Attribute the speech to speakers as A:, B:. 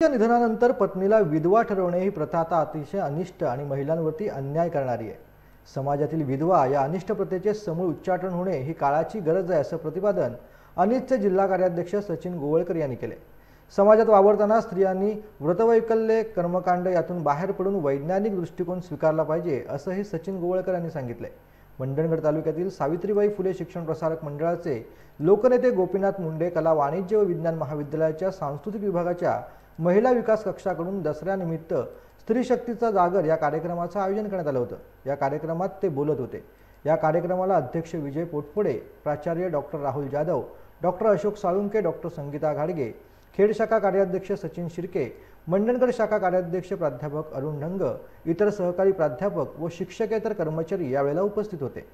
A: पतीच्या निधनानंतर पत्नीला विधवा ठरवणे ही प्रथा आता अतिशय अनिष्ट आणि महिलांवरती अन्याय करणारी आहे. समाजातील विधवा या अनिष्ट प्रथेचे समूळ उच्चाटन होणे ही काळाची गरज आहे असं प्रतिपादन अनितचे जिल्हा कार्याध्यक्ष सचिन गोवळकर यांनी केले. समाजात वावरताना स्त्रियांनी व्रतवैकल्य कर्मकांड यातून बाहेर पडून वैज्ञानिक दृष्टिकोन स्वीकारला पाहिजे असंही सचिन गोवळकर यांनी सांगितले. मंडणगड तालुक्यातील सावित्रीबाई फुले शिक्षण प्रसारक मंडळाचे लोकनेते गोपीनाथ मुंडे कला वाणिज्य व विज्ञान महाविद्यालयाच्या सांस्कृतिक विभागाच्या महिला विकास कक्षाकडून दसऱ्यानिमित्त स्त्री शक्तीचा जागर या कार्यक्रमाचं आयोजन करण्यात आलं होतं. या कार्यक्रमात ते बोलत होते. या कार्यक्रमाला अध्यक्ष विजय पोटपुडे प्राचार्य doctor Rahul Jadhav doctor Ashok Salunke doctor Sangeeta घाडगे खेड शाखा कार्याध्यक्ष सचिन शिर्के मंडणगड शाखा कार्याध्यक्ष प्राध्यापक अरुण ढंग इतर सहकारी प्राध्यापक व शिक्षकेतर कर्मचारी यावेळेला उपस्थित होते.